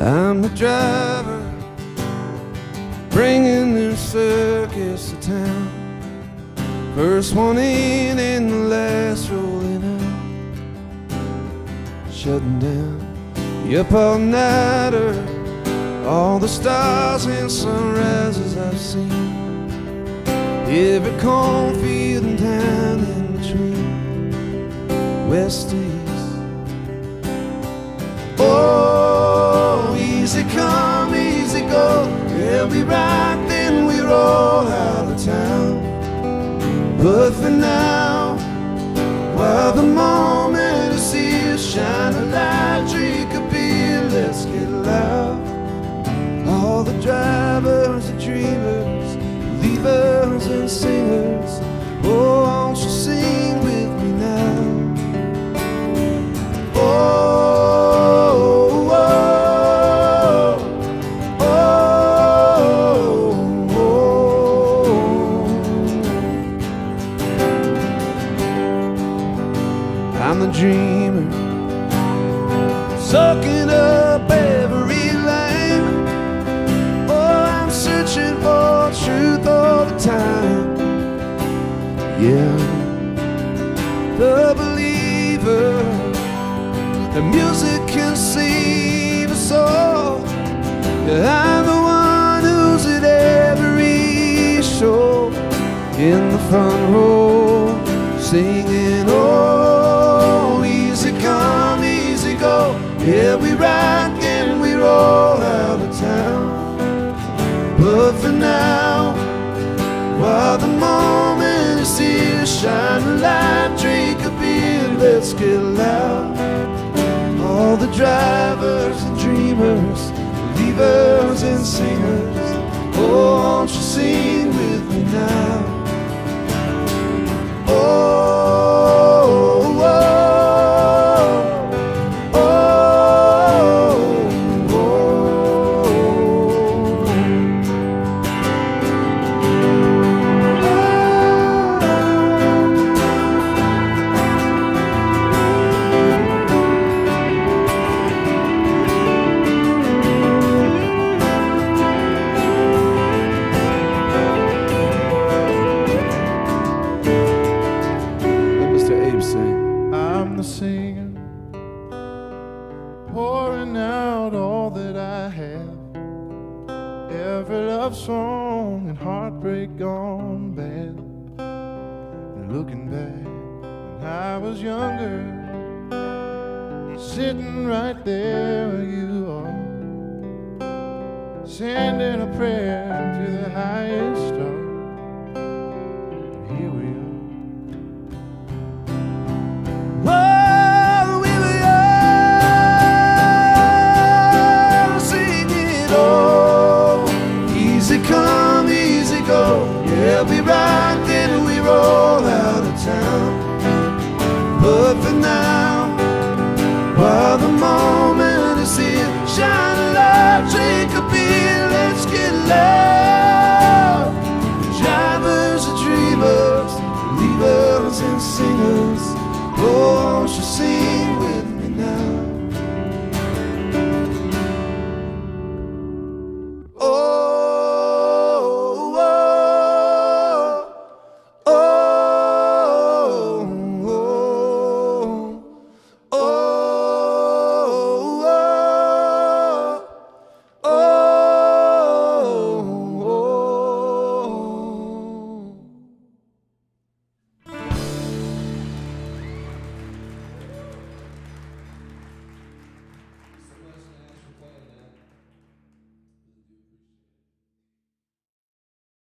I'm the driver bringing the circus to town. First one in and the last rolling out. Shutting down the up all nighter, all the stars and sunrises I've seen. Every cornfield and town in between, west to But for now, while the moment is here, shine a light, drink a beer, let's get loud. All the drivers and dreamers, leavers and singers, soaking up every line. Oh, I'm searching for truth all the time. Yeah, the believer. The music can save us all. Yeah, I'm the one who's at every show in the front row, singing, for now, while the moment is here, shine a light, drink a beer, let's get loud. All the drivers and dreamers, leavers and singers, oh, won't you sing the singer, pouring out all that I have. Every love song and heartbreak gone bad. And looking back when I was younger, sitting right there where you are, sending a prayer We'll be right then we roll out of town. But for now, while the moment is here, shine a light, drink a beer, let's get loud. Drivers are dreamers, leavers and singers. Oh, she sings.